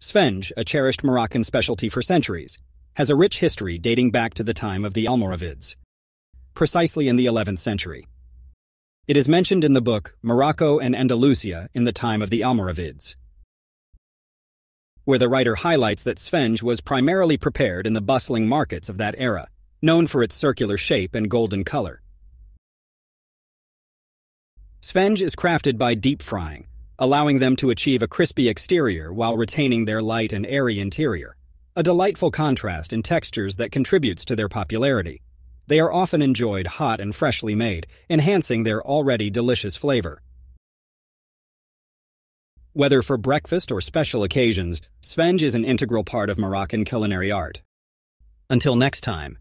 Sfenj, a cherished Moroccan specialty for centuries, has a rich history dating back to the time of the Almoravids, precisely in the 11th century. It is mentioned in the book Morocco and Andalusia in the time of the Almoravids, where the writer highlights that Sfenj was primarily prepared in the bustling markets of that era, known for its circular shape and golden color. Sfenj is crafted by deep frying, allowing them to achieve a crispy exterior while retaining their light and airy interior, a delightful contrast in textures that contributes to their popularity. They are often enjoyed hot and freshly made, enhancing their already delicious flavor. Whether for breakfast or special occasions, Sfenj is an integral part of Moroccan culinary art. Until next time,